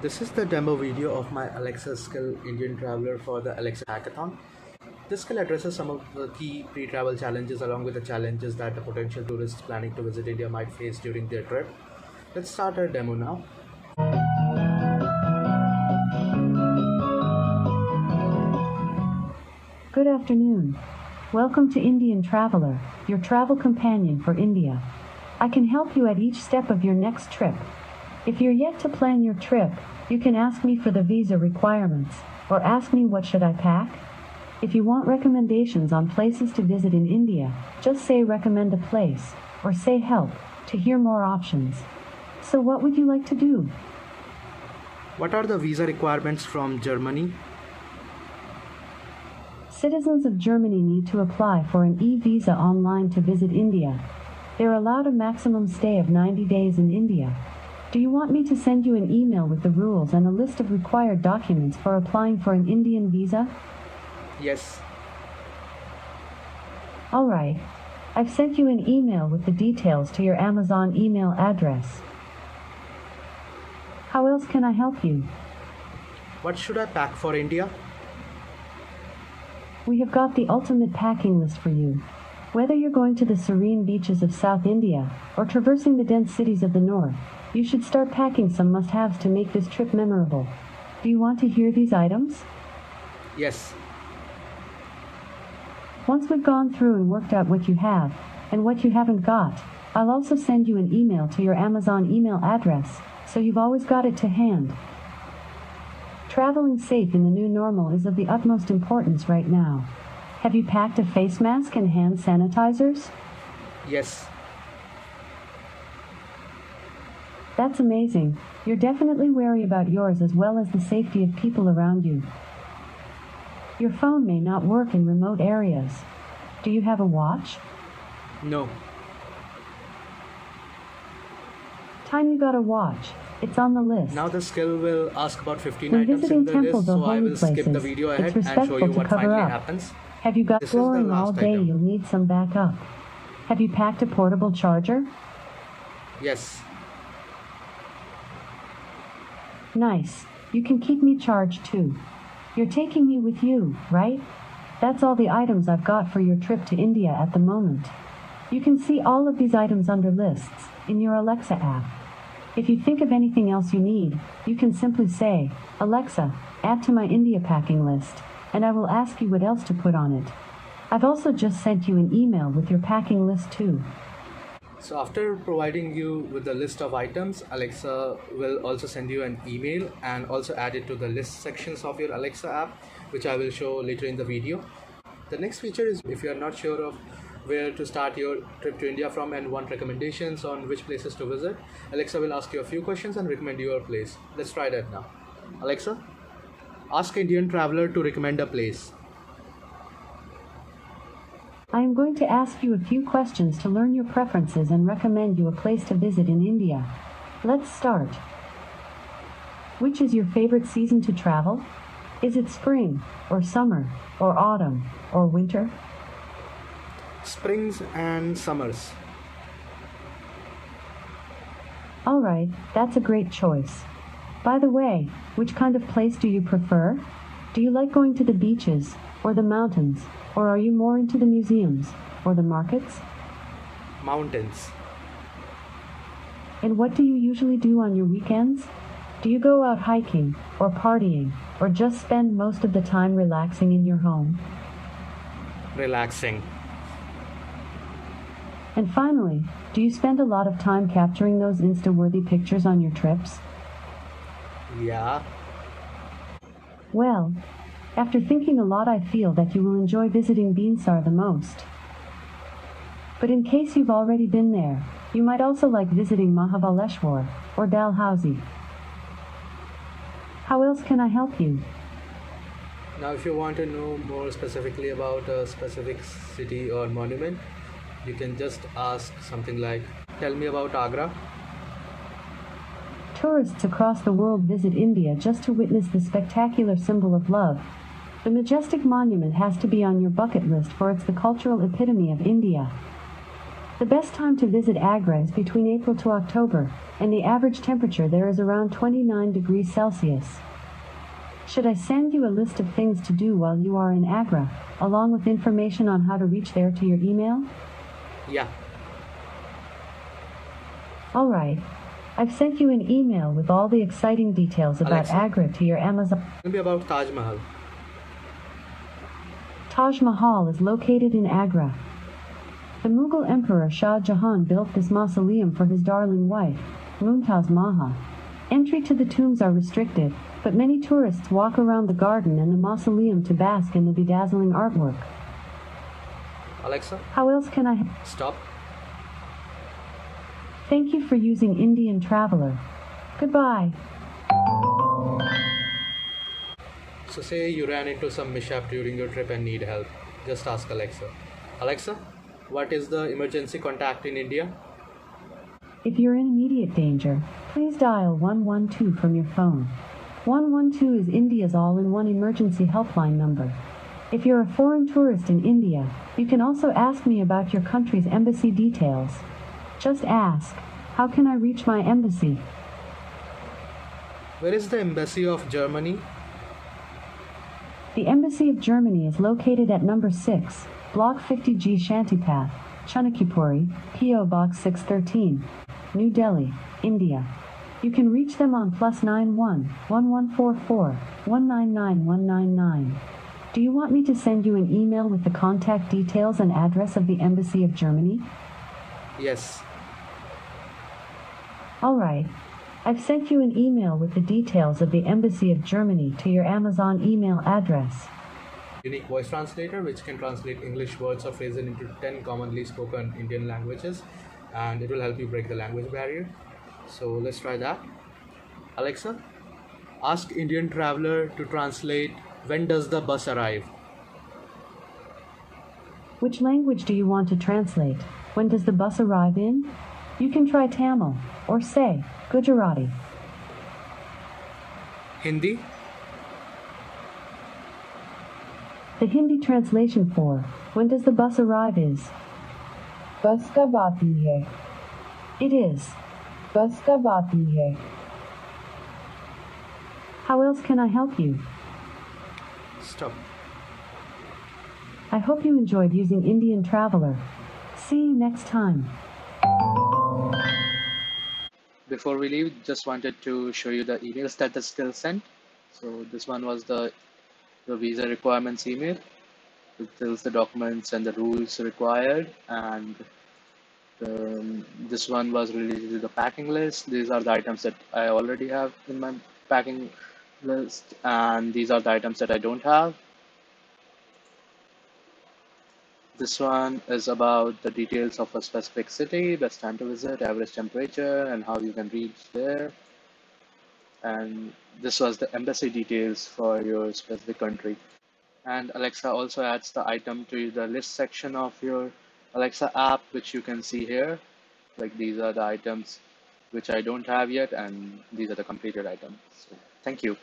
This is the demo video of my Alexa skill Indian Traveler for the Alexa Hackathon. This skill addresses some of the key pre-travel challenges along with the challenges that the potential tourists planning to visit India might face during their trip. Let's start our demo now. Good afternoon. Welcome to Indian Traveler, your travel companion for India. I can help you at each step of your next trip. If you're yet to plan your trip, you can ask me for the visa requirements, or ask me what should I pack? If you want recommendations on places to visit in India, just say recommend a place, or say help, to hear more options. So what would you like to do? What are the visa requirements from Germany? Citizens of Germany need to apply for an e-visa online to visit India. They're allowed a maximum stay of 90 days in India. Do you want me to send you an email with the rules and a list of required documents for applying for an Indian visa? Yes. Alright. I've sent you an email with the details to your Amazon email address. How else can I help you? What should I pack for India? We have got the ultimate packing list for you. Whether you're going to the serene beaches of South India or traversing the dense cities of the north, you should start packing some must haves to make this trip memorable. Do you want to hear these items? Yes. Once we've gone through and worked out what you have and what you haven't got, I'll also send you an email to your Amazon email address so you've always got it to hand. Traveling safe in the new normal is of the utmost importance right now. Have you packed a face mask and hand sanitizers? Yes. That's amazing. You're definitely wary about yours as well as the safety of people around you. Your phone may not work in remote areas. Do you have a watch? No. Time you got a watch. It's on the list. Now the skill will ask about 15 When items in the list, so I will skip the video ahead and show you what finally up. happens. Have you got This flooring all day? item. You'll need some backup. Have you packed a portable charger? Yes. Nice. You can keep me charged too. You're taking me with you, right? That's all the items I've got for your trip to India at the moment. You can see all of these items under lists in your Alexa app. If you think of anything else you need, you can simply say, Alexa, add to my India packing list, and I will ask you what else to put on it. I've also just sent you an email with your packing list too. So after providing you with the list of items, Alexa will also send you an email and also add it to the list sections of your Alexa app, which I will show later in the video. The next feature is if you are not sure of where to start your trip to India from and want recommendations on which places to visit, Alexa will ask you a few questions and recommend your place. Let's try that now. Alexa, ask Indian traveler to recommend a place. I am going to ask you a few questions to learn your preferences and recommend you a place to visit in India. Let's start. Which is your favorite season to travel? Is it spring, or summer, or autumn, or winter? Springs and summers. Alright, that's a great choice. By the way, which kind of place do you prefer? Do you like going to the beaches, or the mountains, or are you more into the museums, or the markets? Mountains. And what do you usually do on your weekends? Do you go out hiking, or partying, or just spend most of the time relaxing in your home? Relaxing. And finally, do you spend a lot of time capturing those Insta worthy pictures on your trips? Yeah. Well, after thinking a lot, I feel that you will enjoy visiting Binsar the most. But in case you've already been there, you might also like visiting Mahabaleshwar or Dalhousie. How else can I help you? Now, if you want to know more specifically about a specific city or monument, you can just ask something like, Tell me about Agra. Tourists across the world visit India just to witness the spectacular symbol of love. The majestic monument has to be on your bucket list for it's the cultural epitome of India. The best time to visit Agra is between April to October, and the average temperature there is around 29 degrees Celsius. Should I send you a list of things to do while you are in Agra, along with information on how to reach there to your email? Yeah. Alright. I've sent you an email with all the exciting details about Alexa? Agra to your Amazon. Tell me about Taj Mahal. Taj Mahal is located in Agra. The Mughal Emperor Shah Jahan built this mausoleum for his darling wife, Mumtaz Mahal. Entry to the tombs are restricted, but many tourists walk around the garden and the mausoleum to bask in the bedazzling artwork. Alexa, How else can I? stop. Thank you for using Indian Traveler. Goodbye. So say you ran into some mishap during your trip and need help. Just ask Alexa. Alexa, what is the emergency contact in India? If you're in immediate danger, please dial 112 from your phone. 112 is India's all in one emergency helpline number. If you're a foreign tourist in India, you can also ask me about your country's embassy details. Just ask, How can I reach my embassy? Where is the embassy of Germany? The Embassy of Germany is located at number 6, Block 50G Shantipath, Chanakyapuri, P.O. Box 613, New Delhi, India. You can reach them on plus 91 1144 199 199. Do you want me to send you an email with the contact details and address of the Embassy of Germany? Yes. Alright. I've sent you an email with the details of the Embassy of Germany to your Amazon email address. Unique voice translator which can translate English words or phrases into 10 commonly spoken Indian languages and it will help you break the language barrier. So let's try that. Alexa, ask Indian traveler to translate when does the bus arrive? Which language do you want to translate? When does the bus arrive in? You can try Tamil or say Gujarati. Hindi? The Hindi translation for when does the bus arrive is Bus kab aati hai. It is Bus kab aati hai. How else can I help you? Stop. I hope you enjoyed using Indian Traveler. See you next time. Before we leave, just wanted to show you the emails that are still sent. So this one was the, the visa requirements email. It tells the documents and the rules required. And um, this one was related to the packing list. These are the items that I already have in my packing list. And these are the items that I don't have. This one is about the details of a specific city, best time to visit, average temperature, and how you can reach there. And this was the embassy details for your specific country. And Alexa also adds the item to the list section of your Alexa app, which you can see here. Like these are the items which I don't have yet, and these are the completed items. So, thank you.